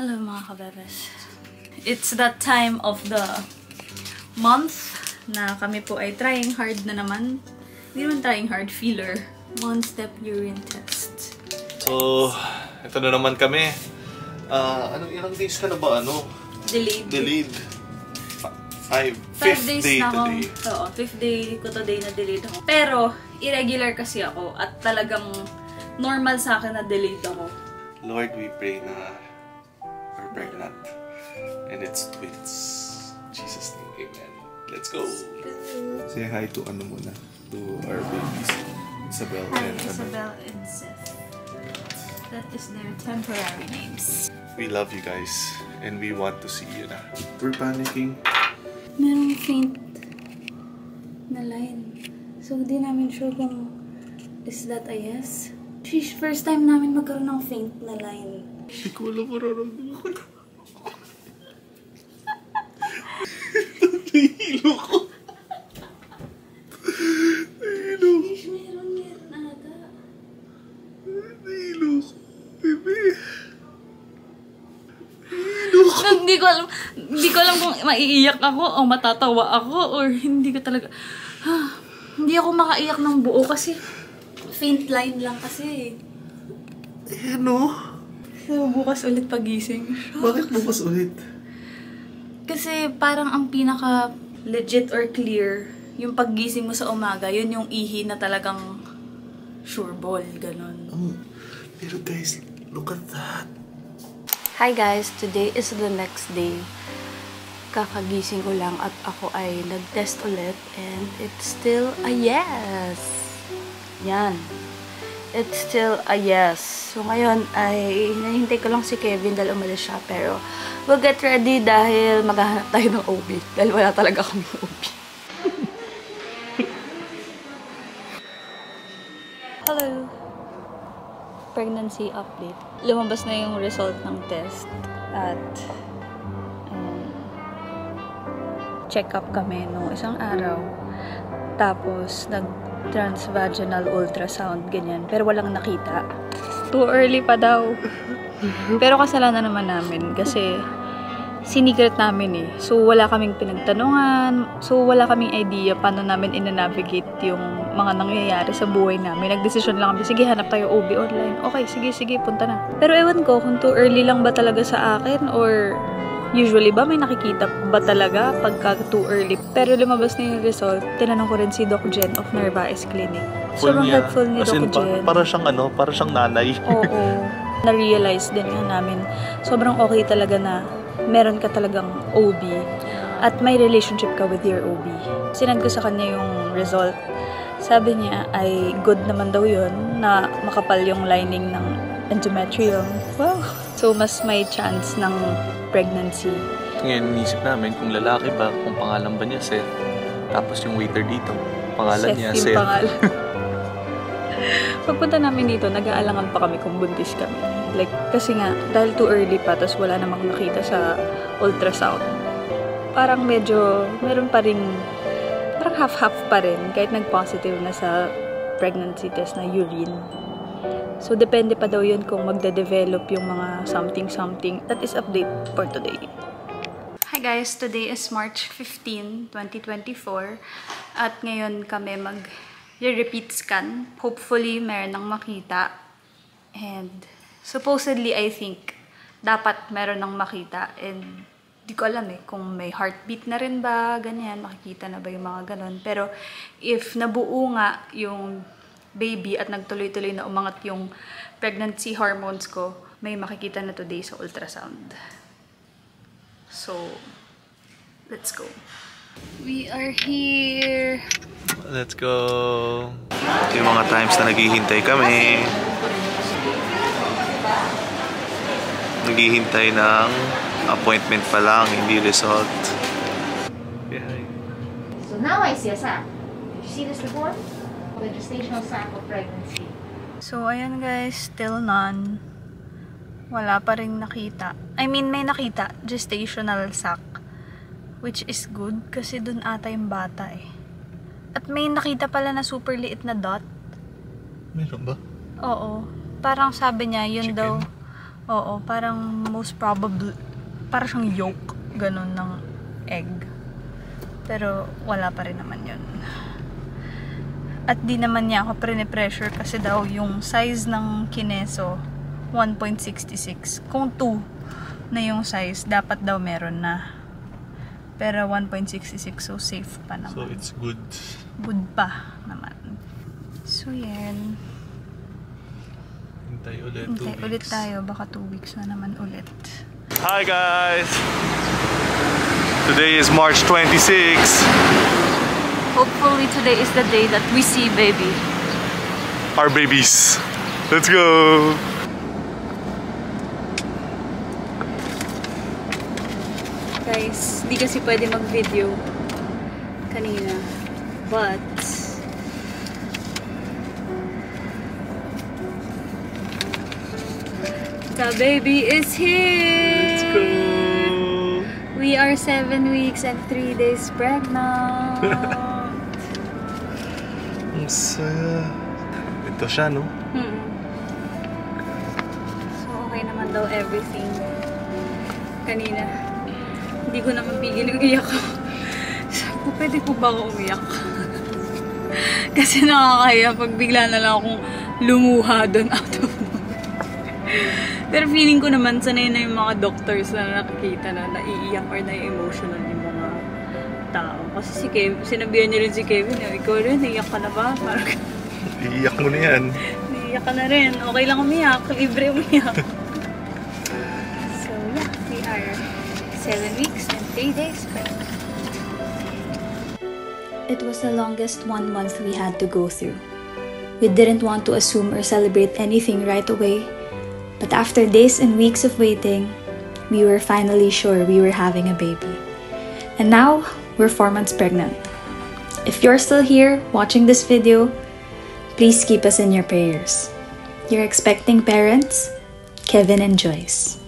Hello mga kabebes. It's that time of the month na kami po ay trying hard na naman. Hindi naman trying hard, feeler. One-step urine test. So, ito na naman kami. Ah, anong ilang days ka na ba ano? Delayed. Delayed. Five. Five Fifth days day na ako. today. Oo, fifth day ko today na delayed ako. Pero, irregular kasi ako at talagang normal sa akin na delayed ako. Lord, we pray na pregnant. And it's twins. In Jesus name, amen. Let's go. Say hi to ano muna. To our babies. Isabel Hi, and ano. Isabel and Seth. That is their temporary names. We love you guys. And we want to see you na. We're panicking. Merong faint na line. So, hindi namin sure kung is that a yes? Sheesh, first time namin magkaroon ng faint na line. Hindi ko alam mararamdaman ko. Nahihilo ko. Nahihilo ko. Sheesh, meron meron ata. Nahihilo ko. Bebe. Hindi ko alam, hindi ko alam kung maiiyak ako o matatawa ako or hindi ko talaga, hindi ako makaiyak ng buo kasi faint line lang kasi. Eh, ano? So, bukas ulit pagising. Bakit bukas ulit? Kasi parang ang pinaka legit or clear, yung paggising mo sa umaga, yun yung ihi na talagang sure ball, ganun. Um, pero guys, look at that. Hi guys! Today is the next day. Kakagising ko lang at ako ay nag-test ulit and it's still a yes! Yan. It's still a yes. So ngayon ay nahihintay ko lang si Kevin dahil umalis siya pero we'll get ready dahil maghahanap tayo ng OB. Dahil wala talaga kami OB. Hello! pregnancy update. Lumabas na yung result ng test at um, check up kami nung isang araw. Tapos, nag-transvaginal ultrasound, ganyan. Pero walang nakita. Too early pa daw. Pero kasalanan naman namin kasi sinikret namin eh. So, wala kaming pinagtanungan. So, wala kaming idea paano namin ina-navigate yung mga nangyayari sa buhay namin. Nagdesisyon lang kami, sige, hanap tayo OB online. Okay, sige, sige, punta na. Pero ewan ko kung too early lang ba talaga sa akin or usually ba may nakikita ba talaga pagka too early. Pero lumabas na yung result. Tinanong ko rin si Doc Jen of Narvaez Clinic. Sobrang helpful ni As Doc in, pa- Jen. para siyang ano, para siyang nanay. Oo. Na-realize din nga namin, sobrang okay talaga na meron ka talagang OB at may relationship ka with your OB. Sinad ko sa kanya yung result. Sabi niya ay good naman daw yun na makapal yung lining ng endometrium. Wow! So, mas may chance ng pregnancy. Ngayon, inisip namin kung lalaki ba, kung pangalan ba niya Seth. Tapos yung waiter dito, pangalan Seth niya Seth. pangalan. Pagpunta namin dito, nag-aalangan pa kami kung buntis kami. Like, kasi nga, dahil too early pa, tapos wala namang nakita sa ultrasound. Parang medyo, meron pa rin, parang half-half pa rin, kahit nag-positive na sa pregnancy test na urine. So, depende pa daw yun kung magde-develop yung mga something-something. That is update for today. Hi guys! Today is March 15, 2024. At ngayon kami mag-repeat scan. Hopefully, meron nang makita. And supposedly, I think, dapat meron nang makita. And di ko alam eh, kung may heartbeat na rin ba, ganyan, makikita na ba yung mga ganon. Pero if nabuo nga yung baby at nagtuloy-tuloy na umangat yung pregnancy hormones ko, may makikita na today sa ultrasound. So, let's go. We are here. Let's go! Yung mga times na naghihintay kami. Naghihintay ng appointment pa lang, hindi result. Yeah. So now I see a sac. Did you see this before? Gestational sac of pregnancy. So, ayan guys, still none. Wala pa rin nakita. I mean, may nakita, gestational sac. Which is good kasi dun ata yung bata eh. At may nakita pala na super liit na dot. Meron ba? Oo. Parang sabi niya, yun Chicken? daw, Oo, parang most probable, parang siyang yolk, ganun, ng egg. Pero wala pa rin naman yun. At di naman niya ako pressure kasi daw yung size ng kineso, 1.66. Kung 2 na yung size, dapat daw meron na. Pero 1.66, so safe pa naman. So it's good. Good pa naman. So, yan. Hintay ulit. two Hintay ulit weeks. tayo. Baka 2 weeks na naman ulit. Hi guys! Today is March 26. Hopefully, today is the day that we see baby. Our babies. Let's go! Guys, di kasi pwede mag-video kanina. But, the baby is here! Let's go! We are 7 weeks and 3 days pregnant. Ang saya. Ito siya, no? Hmm. So, okay naman daw everything. Kanina, hindi ko na mapigil yung iyak ko. Sabi ko, pwede po ba ako umiyak? Kasi nakakaya pag bigla na lang akong lumuha doon out of. Pero feeling ko naman sanay na yung mga doctors na nakikita na naiiyak or na-emotional yung mga tao. Kasi si Kevin, sinabihan niya rin si Kevin, "Eh, ikaw rin, naiyak ka na ba? Parang Iiyak mo na yan. Umiyak ka na rin. Okay lang umiyak. Libre umiyak. so, yeah. We are 7 weeks and 3 days pregnant. It was the longest one month we had to go through. We didn't want to assume or celebrate anything right away, but after days and weeks of waiting, we were finally sure we were having a baby. And now, we're four months pregnant. If you're still here watching this video, please keep us in your prayers. You're expecting parents, Kevin and Joyce.